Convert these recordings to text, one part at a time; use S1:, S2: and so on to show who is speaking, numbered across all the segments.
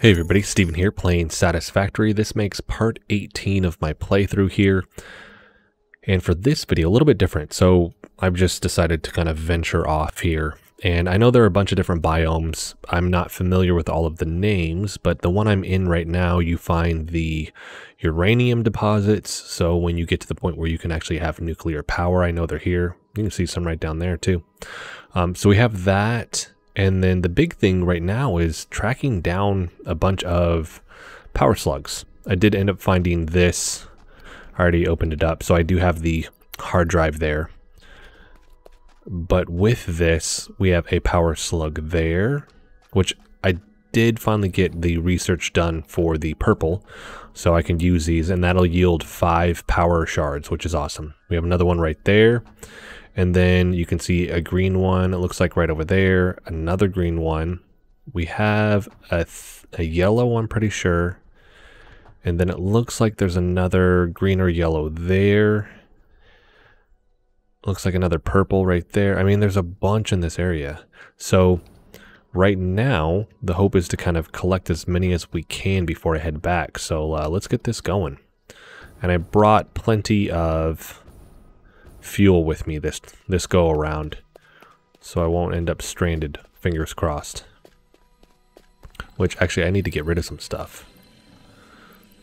S1: Hey everybody, Steven here playing Satisfactory. This makes part 18 of my playthrough here. And for this video, a little bit different. So I've just decided to kind of venture off here. And I know there are a bunch of different biomes. I'm not familiar with all of the names, but the one I'm in right now, you find the uranium deposits. So when you get to the point where you can actually have nuclear power, I know they're here. You can see some right down there too. Um, so we have that and then the big thing right now is tracking down a bunch of power slugs. I did end up finding this. I already opened it up. So I do have the hard drive there. But with this, we have a power slug there, which I did finally get the research done for the purple. So I can use these and that'll yield five power shards, which is awesome. We have another one right there. And then you can see a green one, it looks like right over there, another green one. We have a, a yellow, I'm pretty sure. And then it looks like there's another green or yellow there. Looks like another purple right there. I mean, there's a bunch in this area. So right now, the hope is to kind of collect as many as we can before I head back. So uh, let's get this going. And I brought plenty of fuel with me this this go around so I won't end up stranded fingers crossed. Which actually I need to get rid of some stuff.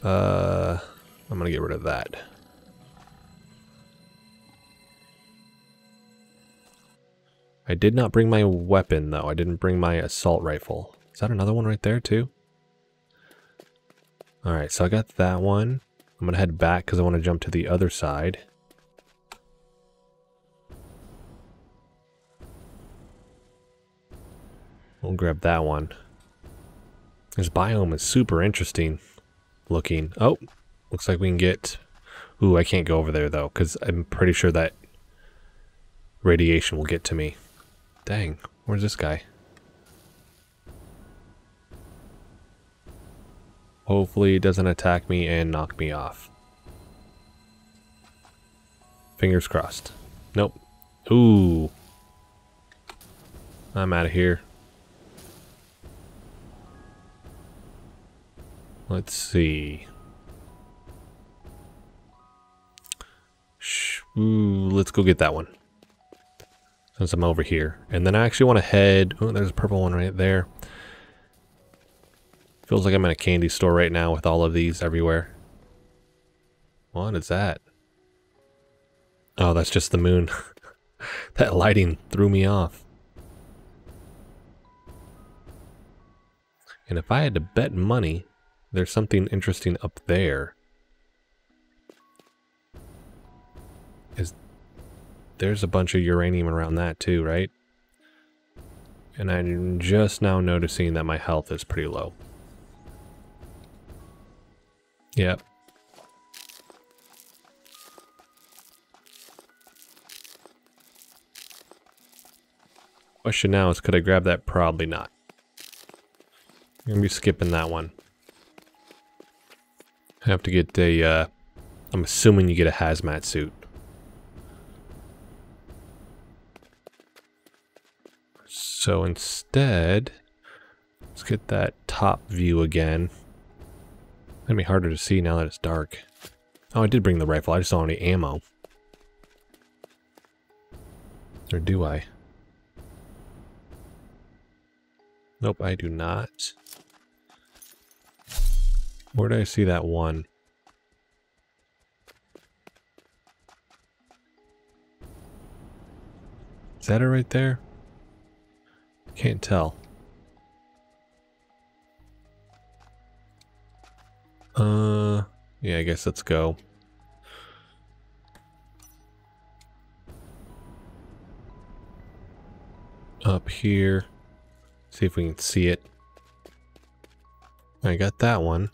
S1: Uh I'm gonna get rid of that. I did not bring my weapon though. I didn't bring my assault rifle. Is that another one right there too? Alright so I got that one. I'm gonna head back because I want to jump to the other side We'll grab that one. This biome is super interesting looking. Oh, looks like we can get... Ooh, I can't go over there though, because I'm pretty sure that radiation will get to me. Dang, where's this guy? Hopefully it doesn't attack me and knock me off. Fingers crossed. Nope. Ooh. I'm out of here. Let's see. Ooh, mm, let's go get that one. Since I'm over here. And then I actually want to head... Oh, there's a purple one right there. Feels like I'm in a candy store right now with all of these everywhere. What is that? Oh, that's just the moon. that lighting threw me off. And if I had to bet money, there's something interesting up there. Is there's a bunch of uranium around that too, right? And I'm just now noticing that my health is pretty low. Yep. Question now is could I grab that? Probably not. I'm going to be skipping that one. Have to get a, uh, I'm assuming you get a hazmat suit. So instead, let's get that top view again. Gonna be harder to see now that it's dark. Oh, I did bring the rifle. I just don't have any ammo. Or do I? Nope, I do not. Where did I see that one? Is that it right there? Can't tell. Uh, yeah, I guess let's go. Up here. See if we can see it. I got that one.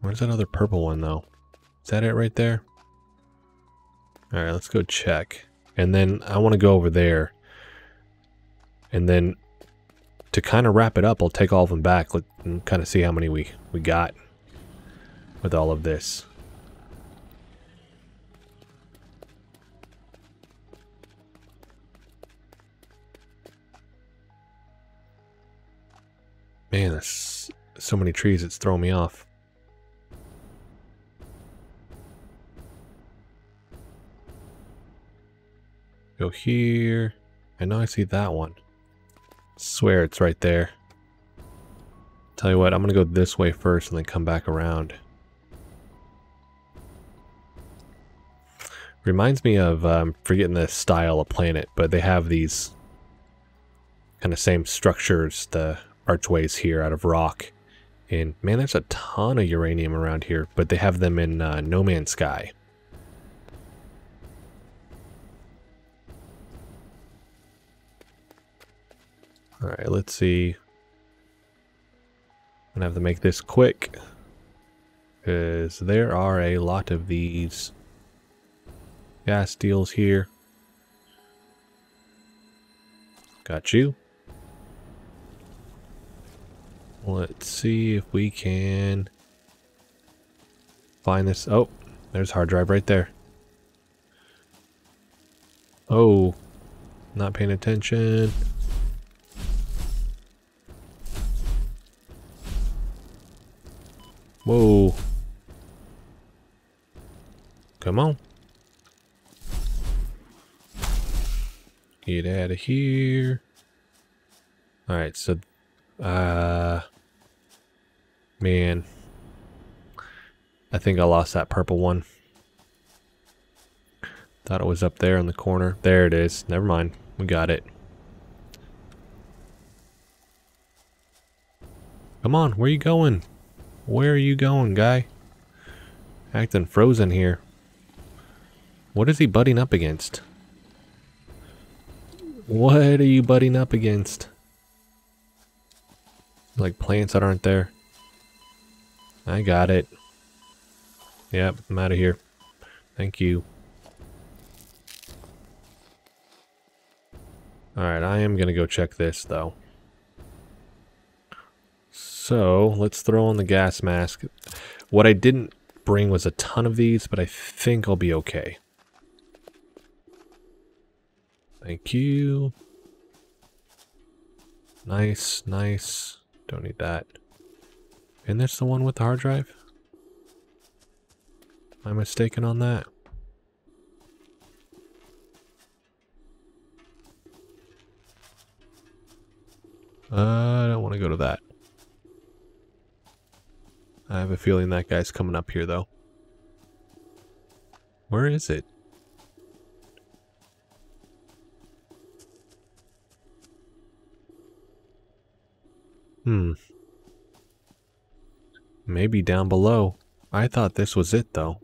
S1: Where's that other purple one, though? Is that it right there? Alright, let's go check. And then I want to go over there. And then to kind of wrap it up, I'll take all of them back let, and kind of see how many we, we got with all of this. Man, this so many trees, it's throwing me off. Go here. I know I see that one. Swear it's right there. Tell you what, I'm gonna go this way first and then come back around. Reminds me of, um, forgetting the style of planet, but they have these kind of same structures, the archways here out of rock. And man, there's a ton of uranium around here, but they have them in uh, No Man's Sky. Alright, let's see. I'm gonna have to make this quick. Because there are a lot of these gas deals here. Got you. Let's see if we can find this. Oh, there's hard drive right there. Oh, not paying attention. Whoa. Come on. Get out of here. Alright, so uh, man. I think I lost that purple one. Thought it was up there in the corner. There it is. Never mind. We got it. Come on, where you going? Where are you going, guy? Acting frozen here. What is he butting up against? What are you butting up against? Like plants that aren't there. I got it. Yep, I'm out of here. Thank you. Alright, I am going to go check this, though. So, let's throw on the gas mask. What I didn't bring was a ton of these, but I think I'll be okay. Thank you. Nice, nice. Don't need that. And that's the one with the hard drive? Am I mistaken on that? Uh, I don't want to go to that. I have a feeling that guy's coming up here, though. Where is it? Hmm. Maybe down below. I thought this was it, though.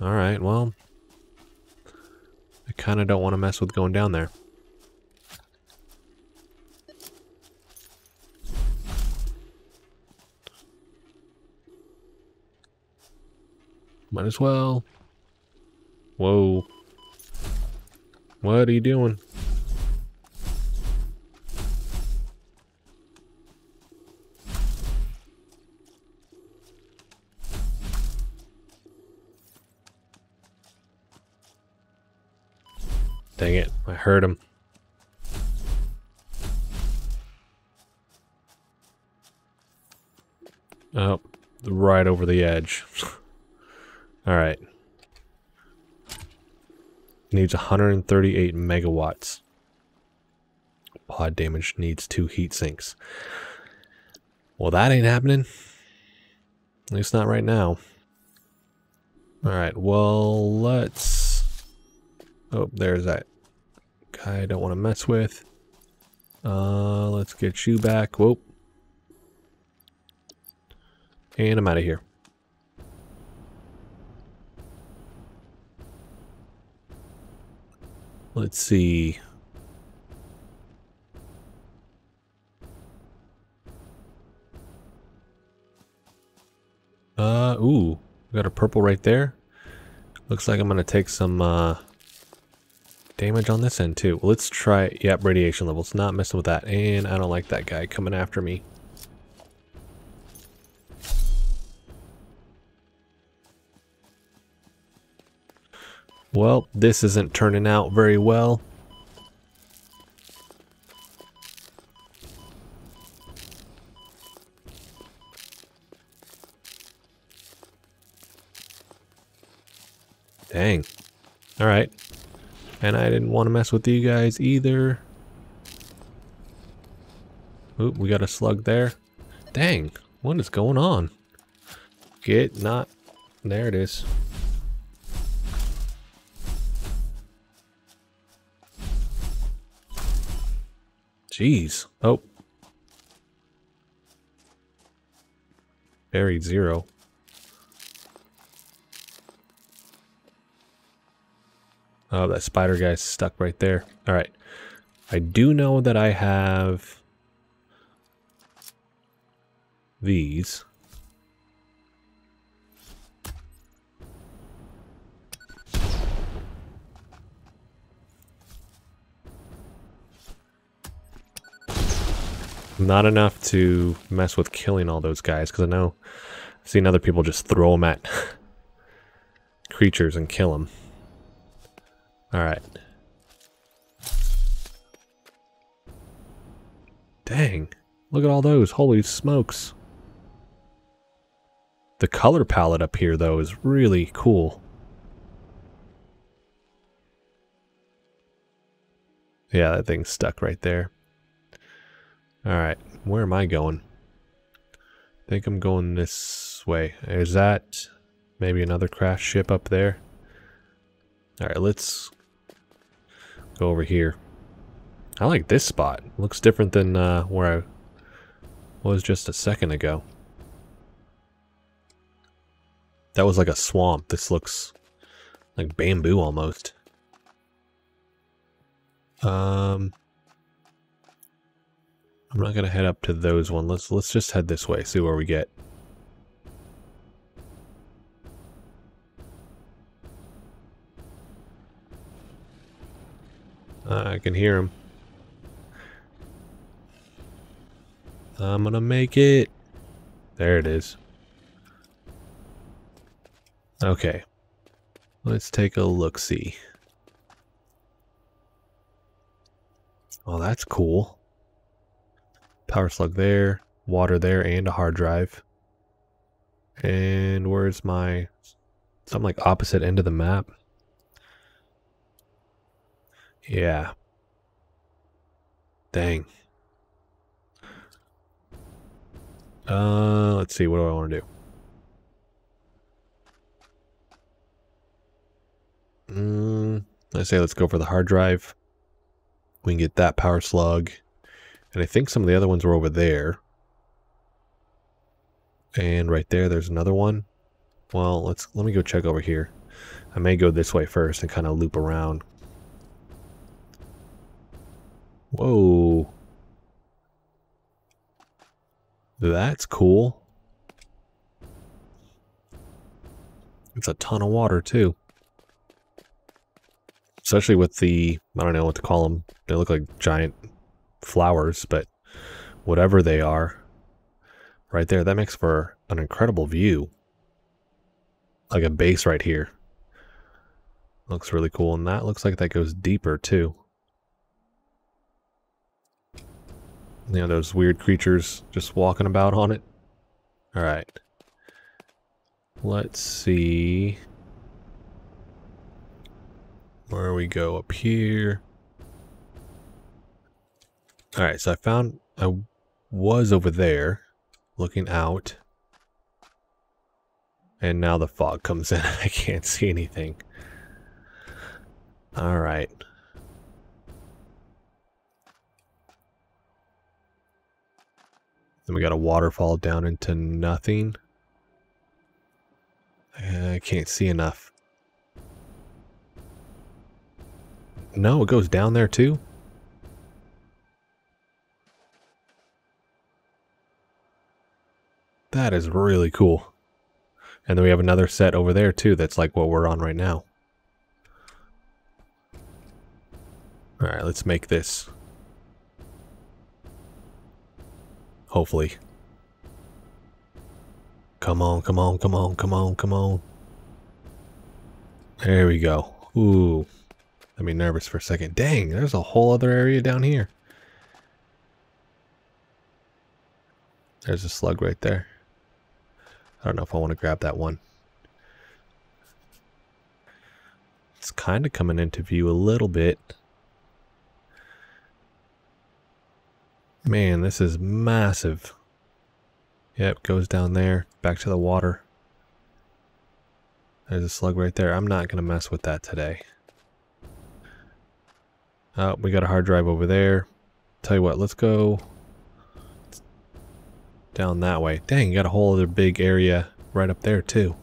S1: Alright, well... I kind of don't want to mess with going down there. Might as well. Whoa. What are you doing? Dang it, I heard him. Oh, right over the edge. Alright. Needs 138 megawatts. Pod damage needs two heat sinks. Well, that ain't happening. At least not right now. Alright, well, let's... Oh, there's that guy I don't want to mess with. Uh, let's get you back. Whoop. And I'm out of here. Let's see. Uh, ooh, got a purple right there. Looks like I'm gonna take some uh, damage on this end too. Let's try, yep, radiation levels, not messing with that. And I don't like that guy coming after me. Well, this isn't turning out very well. Dang. Alright. And I didn't want to mess with you guys either. Oop, we got a slug there. Dang, what is going on? Get not... There it is. Jeez. Oh. Buried zero. Oh, that spider guy's stuck right there. All right. I do know that I have these. Not enough to mess with killing all those guys, because I know I've seen other people just throw them at creatures and kill them. Alright. Dang. Look at all those. Holy smokes. The color palette up here, though, is really cool. Yeah, that thing's stuck right there. Alright, where am I going? I think I'm going this way. Is that maybe another crash ship up there? Alright, let's go over here. I like this spot. Looks different than uh, where I was just a second ago. That was like a swamp. This looks like bamboo almost. Um, I'm not gonna head up to those one. Let's let's just head this way. See where we get. Uh, I can hear him. I'm gonna make it. There it is. Okay. Let's take a look-see. Oh, that's cool. Power slug there, water there, and a hard drive. And where's my... Something like opposite end of the map. Yeah. Dang. Uh, let's see. What do I want to do? Mm, I say let's go for the hard drive. We can get that power slug. And I think some of the other ones were over there. And right there, there's another one. Well, let's let me go check over here. I may go this way first and kind of loop around. Whoa. That's cool. It's a ton of water, too. Especially with the, I don't know what to call them. They look like giant flowers, but whatever they are, right there, that makes for an incredible view. Like a base right here. Looks really cool, and that looks like that goes deeper, too. You know, those weird creatures just walking about on it. Alright. Let's see. Where we go up here. Alright, so I found I was over there looking out. And now the fog comes in I can't see anything. Alright. Then we got a waterfall down into nothing. I can't see enough. No, it goes down there too? That is really cool. And then we have another set over there too that's like what we're on right now. Alright, let's make this. Hopefully. Come on, come on, come on, come on, come on. There we go. Ooh. Got me nervous for a second. Dang, there's a whole other area down here. There's a slug right there. I don't know if I want to grab that one. It's kind of coming into view a little bit. Man, this is massive. Yep, goes down there, back to the water. There's a slug right there. I'm not going to mess with that today. Oh, we got a hard drive over there. Tell you what, let's go down that way. Dang, you got a whole other big area right up there too.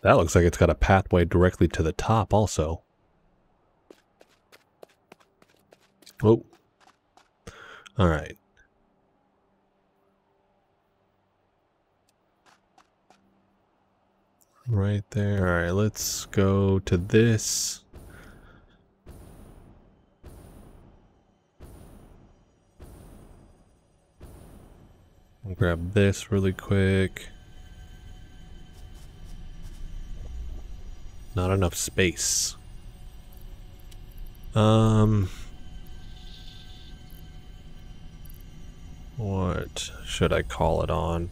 S1: That looks like it's got a pathway directly to the top also. Oh. Alright. Right there. Alright, let's go to this. Grab this really quick. Not enough space. Um... What should I call it on?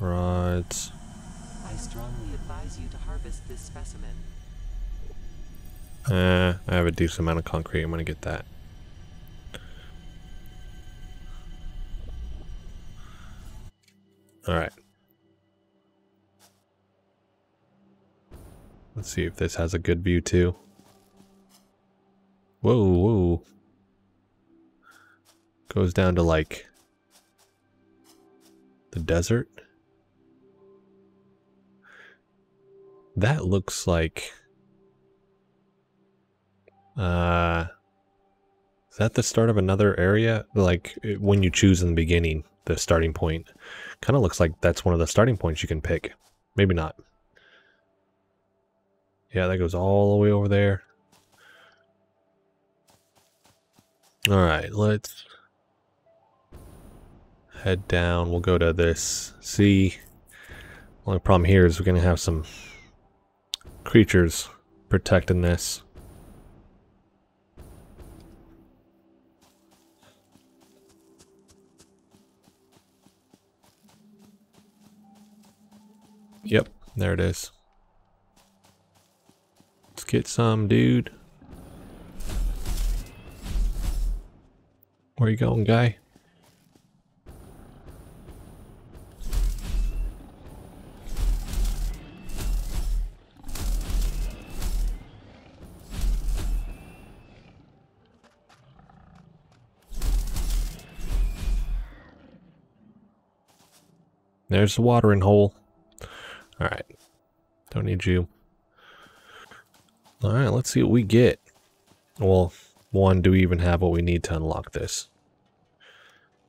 S1: Rods.
S2: I strongly advise you to harvest this specimen.
S1: Eh, I have a decent amount of concrete. I'm gonna get that. Alright. Let's see if this has a good view too. Whoa, whoa. Goes down to like the desert. That looks like uh is that the start of another area? Like when you choose in the beginning, the starting point. Kind of looks like that's one of the starting points you can pick. Maybe not. Yeah, that goes all the way over there. Alright, let's head down. We'll go to this sea. Only problem here is we're going to have some creatures protecting this. Yep, there it is Let's get some, dude. Where you going, guy? There's the watering hole. Alright. Don't need you. Alright, let's see what we get. Well, one, do we even have what we need to unlock this?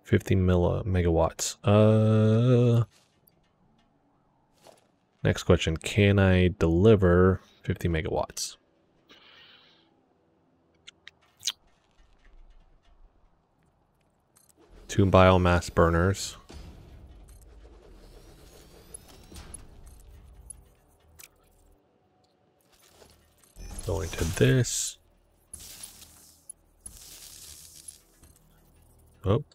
S1: 50 milli megawatts. Uh, next question, can I deliver 50 megawatts? Two biomass burners. Going to this. Oh.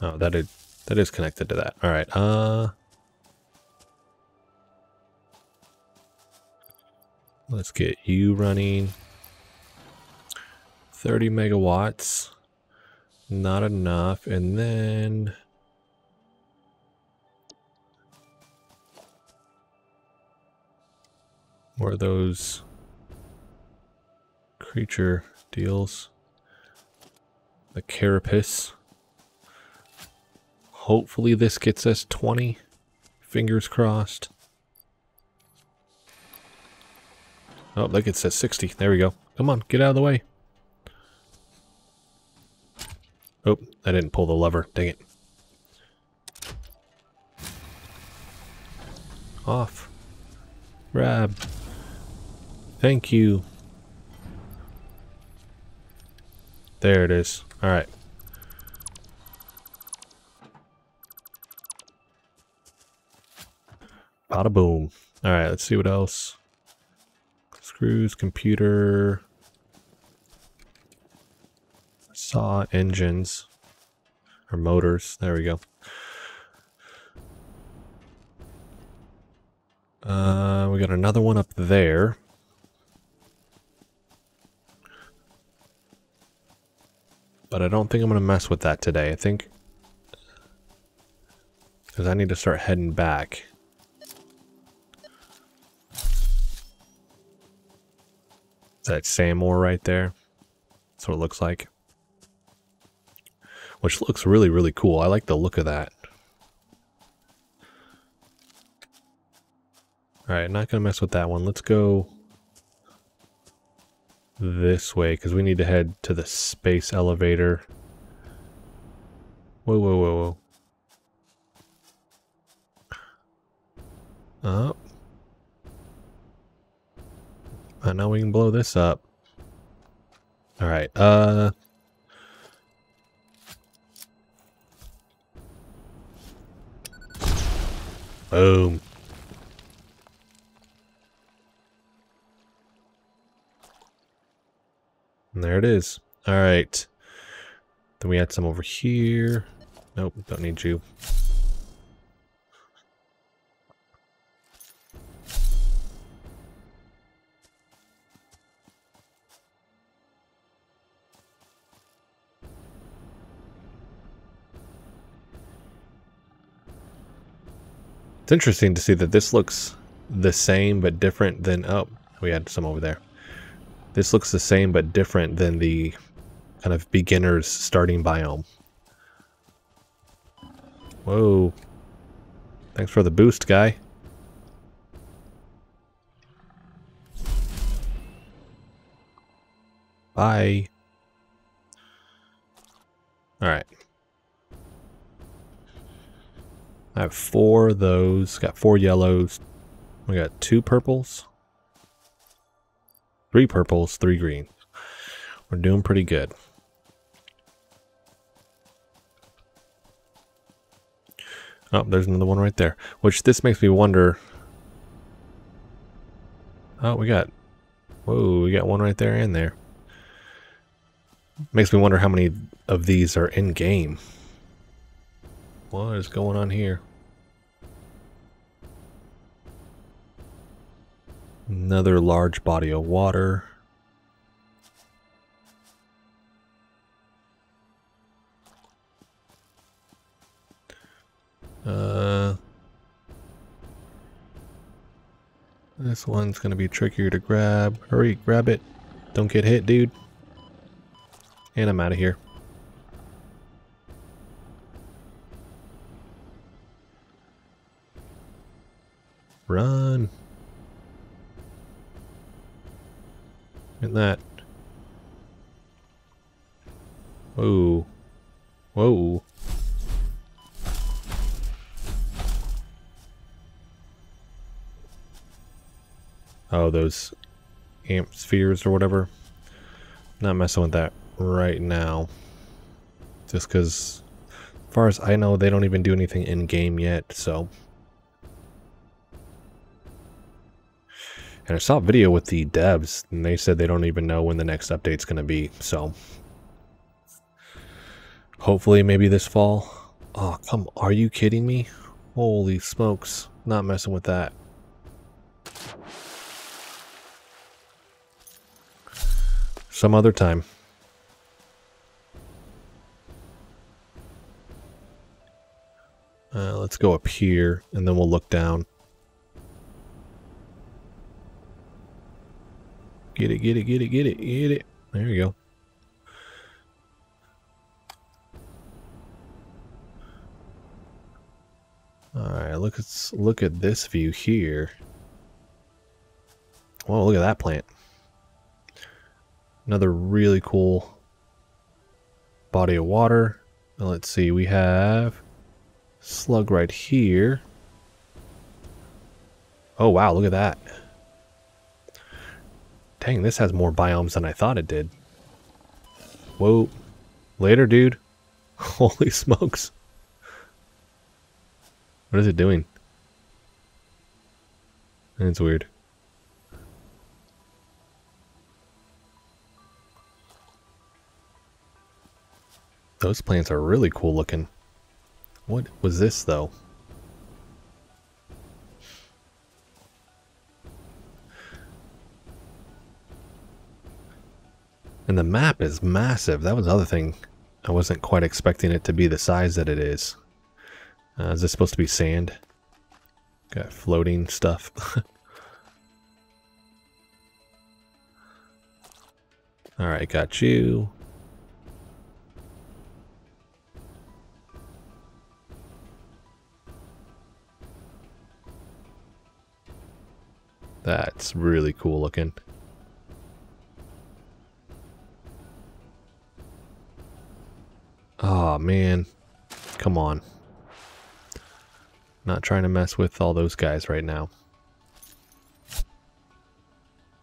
S1: Oh, that is that is connected to that. All right. Uh Let's get you running. 30 megawatts. Not enough. And then Or those creature deals. The carapace. Hopefully this gets us 20. Fingers crossed. Oh, that gets us 60. There we go. Come on, get out of the way. Oh, I didn't pull the lever. Dang it. Off. Grab. Thank you. There it is. Alright. Bada boom. Alright, let's see what else. Screws, computer, saw, engines, or motors. There we go. Uh, we got another one up there. But I don't think I'm going to mess with that today. I think... Because I need to start heading back. That sand ore right there. That's what it looks like. Which looks really, really cool. I like the look of that. Alright, not going to mess with that one. Let's go this way because we need to head to the space elevator. Whoa, whoa, whoa, whoa. Up. I know we can blow this up. Alright, uh... Boom. And there it is. All right. Then we add some over here. Nope, don't need you. It's interesting to see that this looks the same but different than... Oh, we had some over there. This looks the same but different than the kind of beginner's starting biome. Whoa. Thanks for the boost, guy. Bye. Alright. I have four of those. Got four yellows. We got two purples. Three purples, three greens. We're doing pretty good. Oh, there's another one right there. Which this makes me wonder. Oh, we got... Whoa, we got one right there and there. Makes me wonder how many of these are in-game. What is going on here? Another large body of water. Uh, this one's gonna be trickier to grab. Hurry, grab it. Don't get hit, dude. And I'm out of here. Run. At that. Whoa. Whoa. Oh, those amp spheres or whatever. Not messing with that right now. Just because, as far as I know, they don't even do anything in-game yet, so... And I saw a video with the devs, and they said they don't even know when the next update's going to be, so... Hopefully, maybe this fall. Oh, come, are you kidding me? Holy smokes, not messing with that. Some other time. Uh, let's go up here, and then we'll look down. Get it, get it, get it, get it, get it. There you go. Alright, look at look at this view here. Whoa, look at that plant. Another really cool body of water. Now let's see, we have slug right here. Oh wow, look at that. Dang, this has more biomes than I thought it did. Whoa. Later, dude. Holy smokes. What is it doing? It's weird. Those plants are really cool looking. What was this, though? And the map is massive. That was the other thing. I wasn't quite expecting it to be the size that it is. Uh, is this supposed to be sand? Got floating stuff. Alright, got you. That's really cool looking. Oh man. Come on. Not trying to mess with all those guys right now.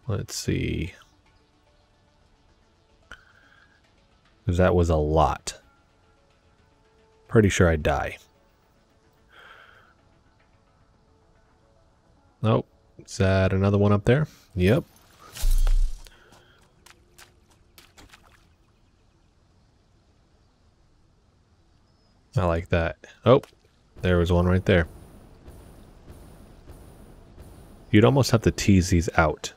S1: Let's see. That was a lot. Pretty sure I'd die. Nope. Is that another one up there? Yep. I like that. Oh, there was one right there. You'd almost have to tease these out.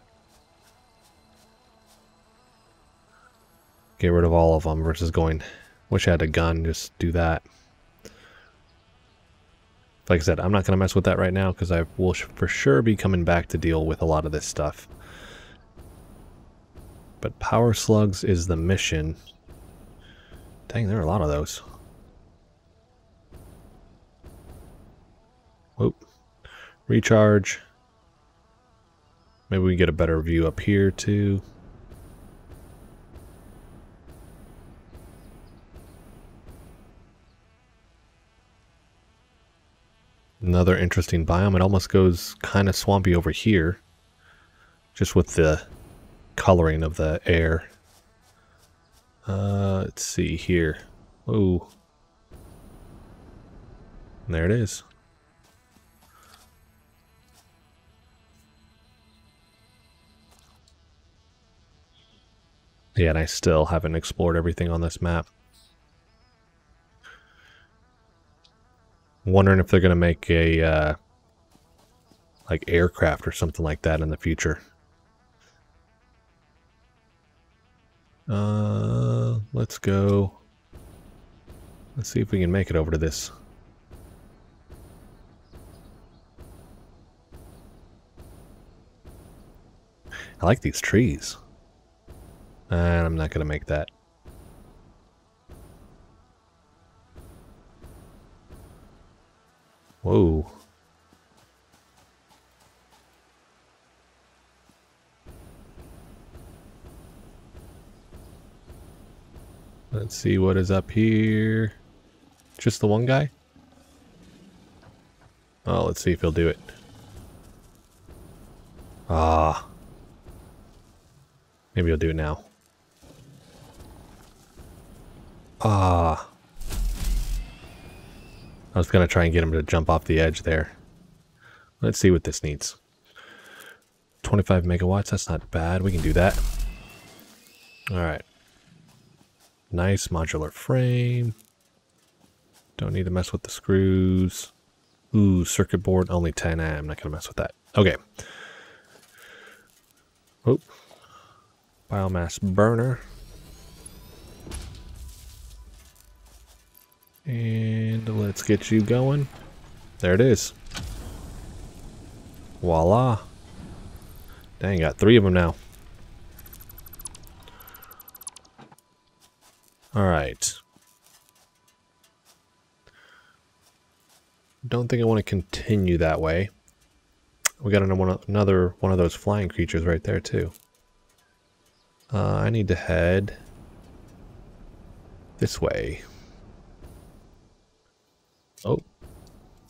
S1: Get rid of all of them versus going, wish I had a gun, just do that. Like I said, I'm not going to mess with that right now because I will for sure be coming back to deal with a lot of this stuff. But power slugs is the mission. Dang, there are a lot of those. Whoop. Recharge. Maybe we get a better view up here too. Another interesting biome. It almost goes kind of swampy over here. Just with the coloring of the air. Uh, let's see here. Oh. There it is. Yeah, and I still haven't explored everything on this map. Wondering if they're going to make a, uh, like, aircraft or something like that in the future. Uh, let's go. Let's see if we can make it over to this. I like these trees. And I'm not going to make that. Whoa. Let's see what is up here. Just the one guy? Oh, let's see if he'll do it. Ah. Maybe he'll do it now. Ah. I was going to try and get him to jump off the edge there. Let's see what this needs. 25 megawatts, that's not bad. We can do that. Alright. Nice modular frame. Don't need to mess with the screws. Ooh, circuit board, only 10. I'm not going to mess with that. Okay. Oh. Biomass burner. And let's get you going. There it is. Voila. Dang, got three of them now. Alright. Don't think I want to continue that way. We got another one of those flying creatures right there too. Uh, I need to head this way. Oh,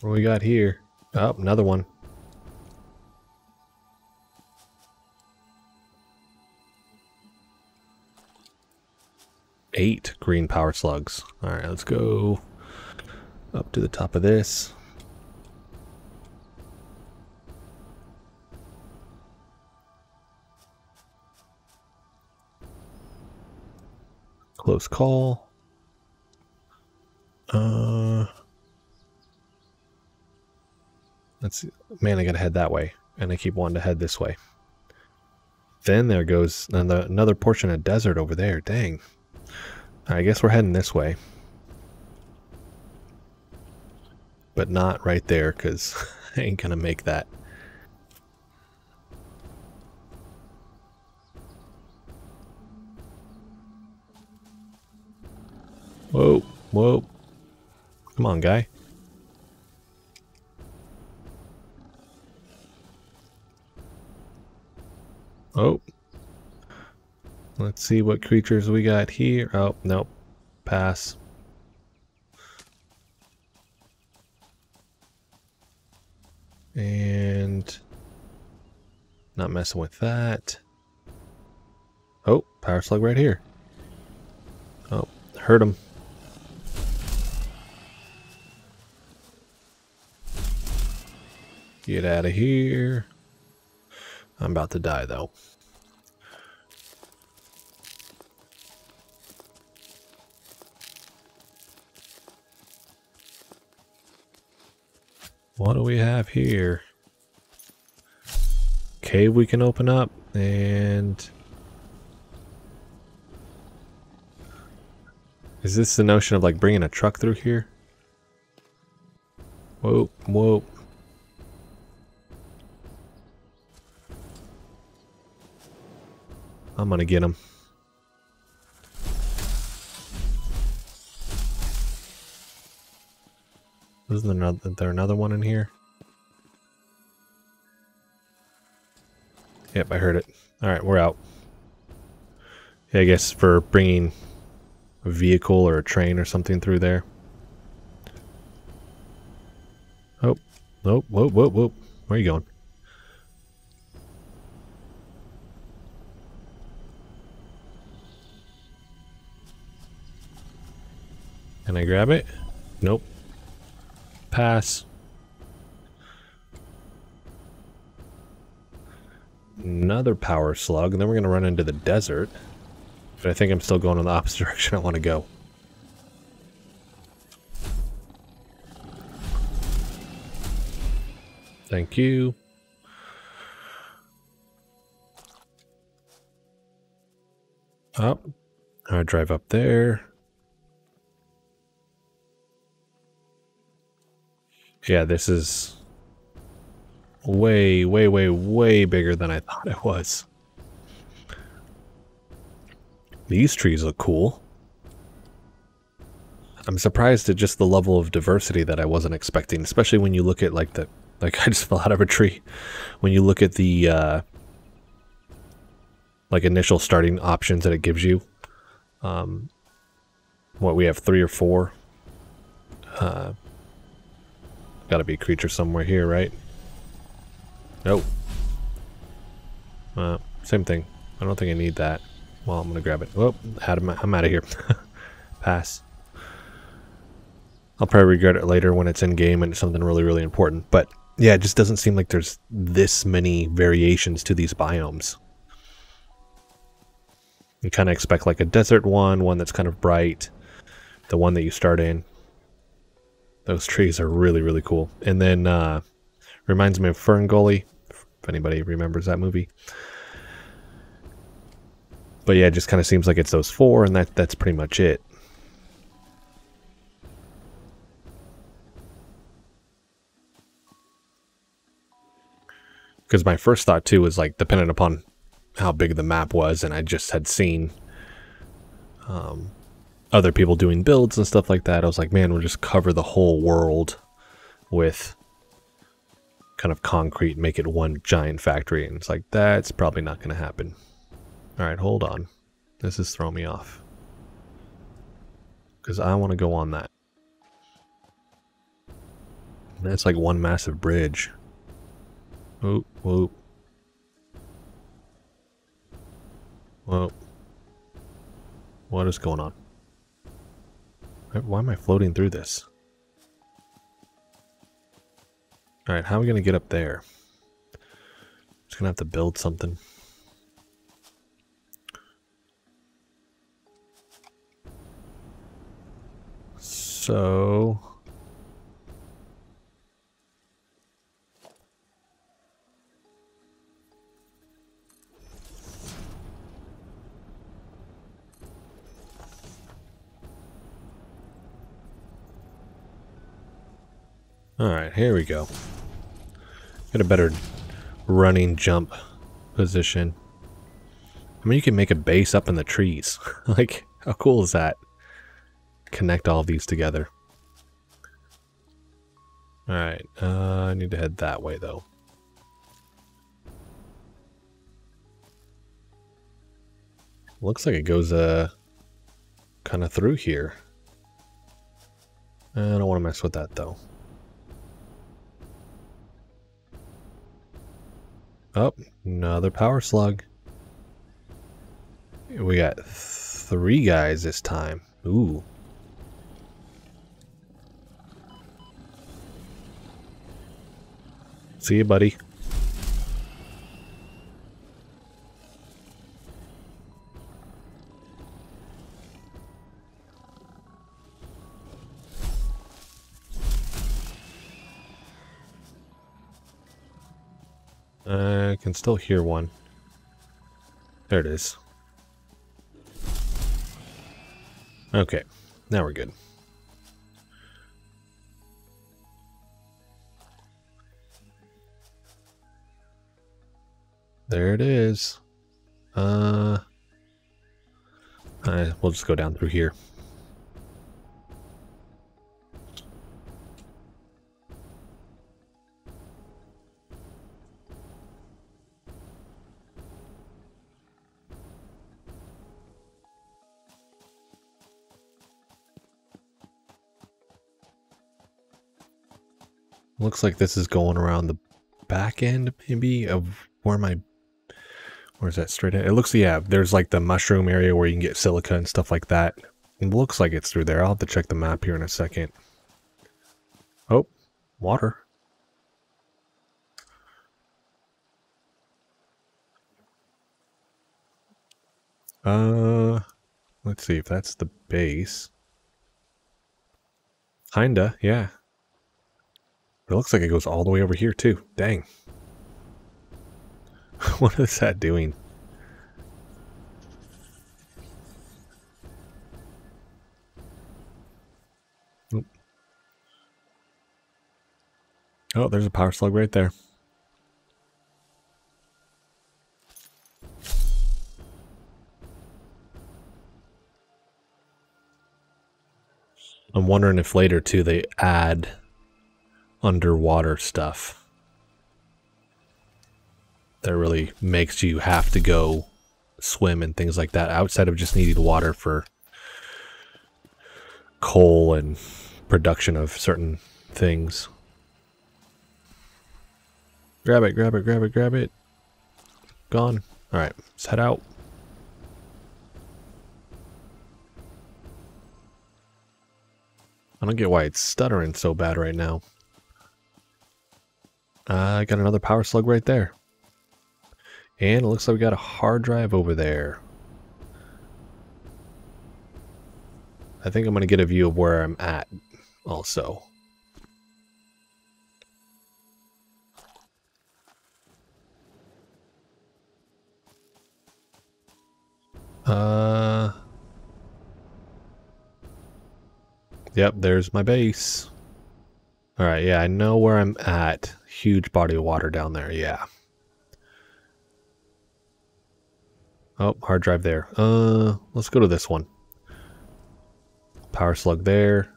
S1: what we got here? Oh, another one. Eight green power slugs. All right, let's go up to the top of this. Close call. Uh, see. Man, I gotta head that way, and I keep wanting to head this way. Then there goes another, another portion of desert over there. Dang. I guess we're heading this way. But not right there, because I ain't gonna make that. Whoa, whoa. Come on, guy. Oh. Let's see what creatures we got here. Oh, nope. Pass. And not messing with that. Oh, power slug right here. Oh, hurt him. Get out of here. I'm about to die though. What do we have here? Cave we can open up and... Is this the notion of like bringing a truck through here? Whoa, whoa. I'm gonna get him. Isn't there another, there another one in here? Yep, I heard it. Alright, we're out. Yeah, I guess for bringing a vehicle or a train or something through there. Oh, oh, whoa, whoa, whoa. Where are you going? Can I grab it? Nope. Pass. Another power slug, and then we're going to run into the desert. But I think I'm still going in the opposite direction I want to go. Thank you. Up. Oh, I drive up there. Yeah, this is way, way, way, way bigger than I thought it was. These trees look cool. I'm surprised at just the level of diversity that I wasn't expecting, especially when you look at like the, like I just fell out of a tree. When you look at the, uh, like initial starting options that it gives you. Um, what we have three or four. Uh, Gotta be a creature somewhere here, right? Nope. Uh, same thing. I don't think I need that. Well, I'm gonna grab it. Oh, I'm out of here. Pass. I'll probably regret it later when it's in game and it's something really, really important. But yeah, it just doesn't seem like there's this many variations to these biomes. You kind of expect like a desert one, one that's kind of bright, the one that you start in. Those trees are really, really cool. And then, uh, reminds me of Fern Gully, if anybody remembers that movie. But yeah, it just kind of seems like it's those four, and that that's pretty much it. Because my first thought, too, was like, dependent upon how big the map was, and I just had seen um, other people doing builds and stuff like that. I was like, man, we'll just cover the whole world with kind of concrete, make it one giant factory. And it's like, that's probably not going to happen. All right, hold on. This is throwing me off. Because I want to go on that. That's like one massive bridge. Whoop, whoop. Whoa. What is going on? Why am I floating through this? Alright, how are we going to get up there? Just going to have to build something. So Alright, here we go. Get a better running jump position. I mean, you can make a base up in the trees. like, how cool is that? Connect all these together. Alright, uh, I need to head that way, though. Looks like it goes, uh, kind of through here. I don't want to mess with that, though. Oh, another power slug. We got three guys this time. Ooh. See you, buddy. I can still hear one. There it is. Okay, now we're good. There it is. Uh, I, we'll just go down through here. Looks like this is going around the back end, maybe, of where my... Where's that straight at? It looks, yeah, there's like the mushroom area where you can get silica and stuff like that. It looks like it's through there. I'll have to check the map here in a second. Oh, water. Uh, let's see if that's the base. Kinda, yeah. It looks like it goes all the way over here too. Dang. what is that doing? Oh, there's a power slug right there. I'm wondering if later too they add underwater stuff that really makes you have to go swim and things like that outside of just needing water for coal and production of certain things. Grab it, grab it, grab it, grab it. Gone. Alright, let's head out. I don't get why it's stuttering so bad right now. Uh, I got another power slug right there. And it looks like we got a hard drive over there. I think I'm going to get a view of where I'm at also. Uh... Yep, there's my base. Alright, yeah, I know where I'm at. Huge body of water down there, yeah. Oh, hard drive there. Uh, let's go to this one. Power slug there.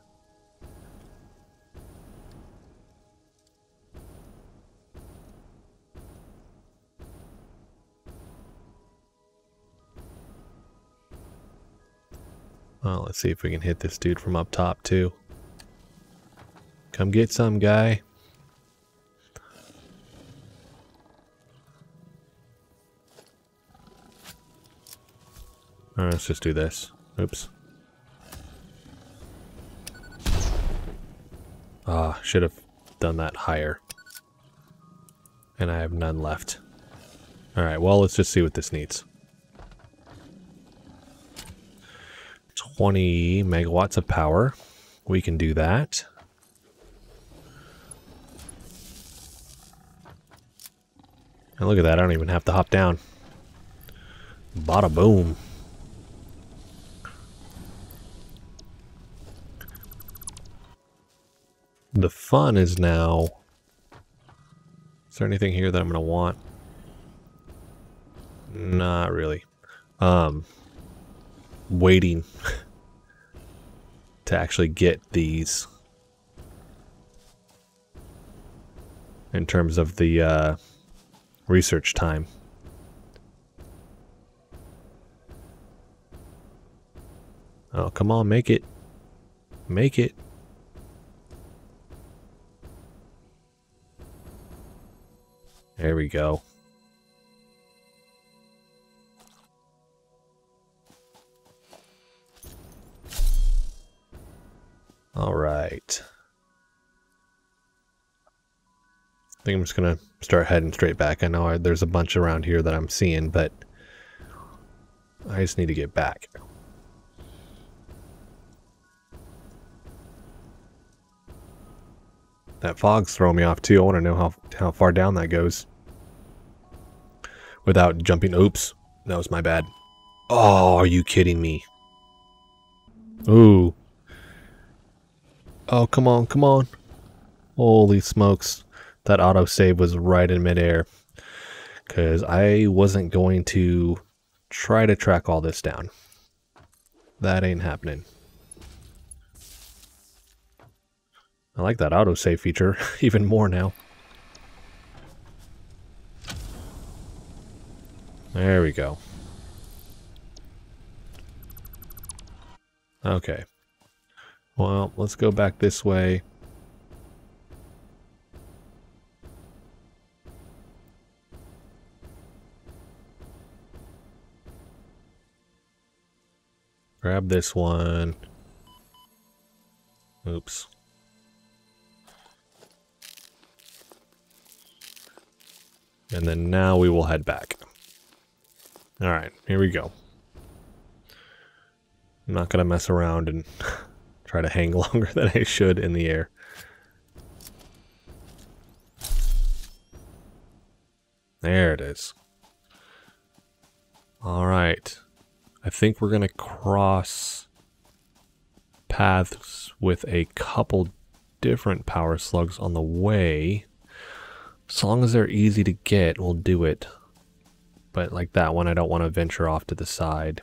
S1: Well, let's see if we can hit this dude from up top too. Come get some, guy. Let's just do this. Oops. Ah, should have done that higher. And I have none left. Alright, well, let's just see what this needs. 20 megawatts of power. we can do that. And look at that, I don't even have to hop down. Bada boom. The fun is now... Is there anything here that I'm going to want? Not really. Um, waiting to actually get these in terms of the uh, research time. Oh, come on, make it. Make it. There we go. All right. I think I'm just going to start heading straight back. I know I, there's a bunch around here that I'm seeing, but I just need to get back. That fog's throwing me off too. I want to know how, how far down that goes. Without jumping. Oops. That was my bad. Oh, are you kidding me? Ooh. Oh, come on, come on. Holy smokes. That autosave was right in midair. Because I wasn't going to try to track all this down. That ain't happening. I like that autosave feature even more now. There we go. Okay. Well, let's go back this way. Grab this one. Oops. And then now we will head back. Alright, here we go. I'm not going to mess around and try to hang longer than I should in the air. There it is. Alright. I think we're going to cross paths with a couple different power slugs on the way. As long as they're easy to get, we'll do it. But like that one, I don't want to venture off to the side.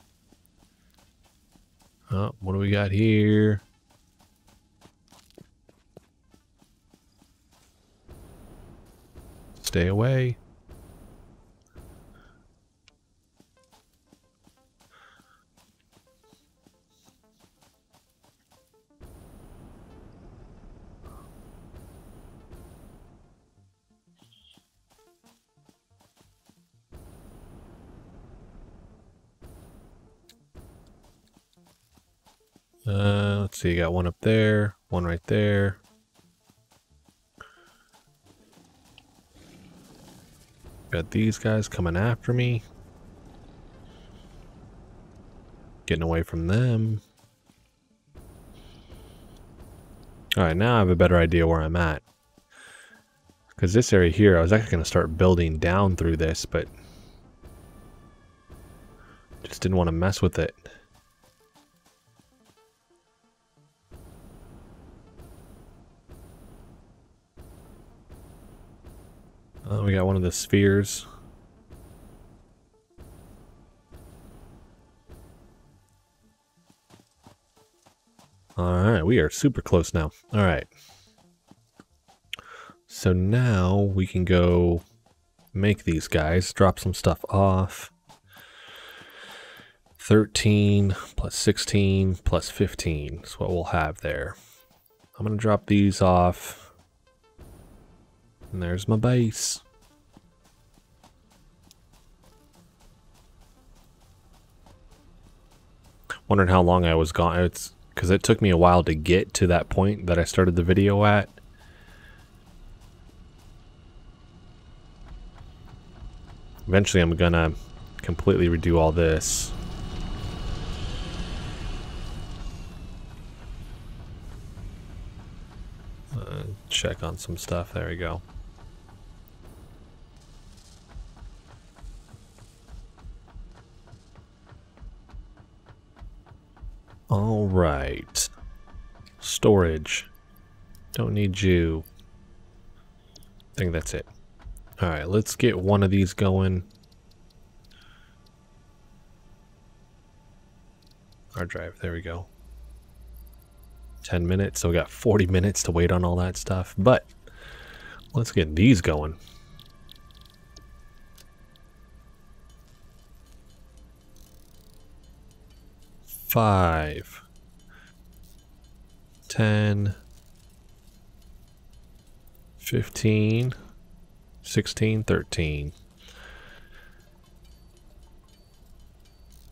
S1: Oh, what do we got here? Stay away. Uh, let's see, you got one up there, one right there. Got these guys coming after me. Getting away from them. Alright, now I have a better idea where I'm at. Because this area here, I was actually going to start building down through this, but... Just didn't want to mess with it. Oh, we got one of the spheres. Alright, we are super close now. Alright. So now we can go make these guys, drop some stuff off. 13 plus 16 plus 15 is what we'll have there. I'm going to drop these off. And there's my base. Wondering how long I was gone. It's because it took me a while to get to that point that I started the video at. Eventually I'm gonna completely redo all this. Uh, check on some stuff. There we go. All right. Storage. Don't need you. I think that's it. All right, let's get one of these going. Hard drive, there we go. 10 minutes, so we got 40 minutes to wait on all that stuff. But let's get these going. Five, ten, fifteen, sixteen, thirteen.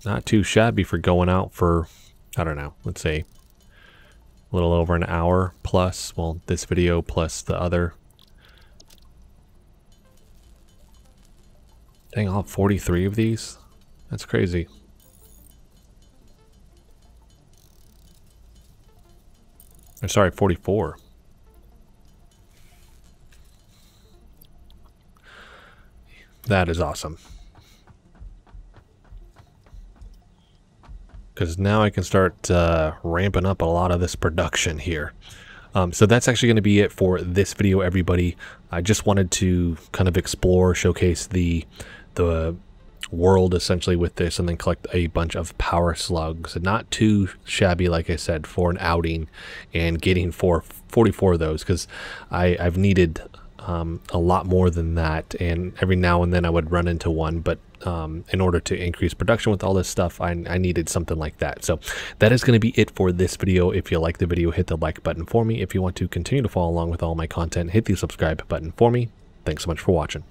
S1: Not too shabby for going out for, I don't know, let's say a little over an hour plus, well, this video plus the other. Dang, I'll have 43 of these? That's crazy. Or sorry, 44. That is awesome. Because now I can start uh, ramping up a lot of this production here. Um, so that's actually going to be it for this video, everybody. I just wanted to kind of explore, showcase the the world essentially with this and then collect a bunch of power slugs. Not too shabby, like I said, for an outing and getting for 44 of those because I've needed um, a lot more than that. And every now and then I would run into one, but um, in order to increase production with all this stuff, I, I needed something like that. So that is going to be it for this video. If you like the video, hit the like button for me. If you want to continue to follow along with all my content, hit the subscribe button for me. Thanks so much for watching.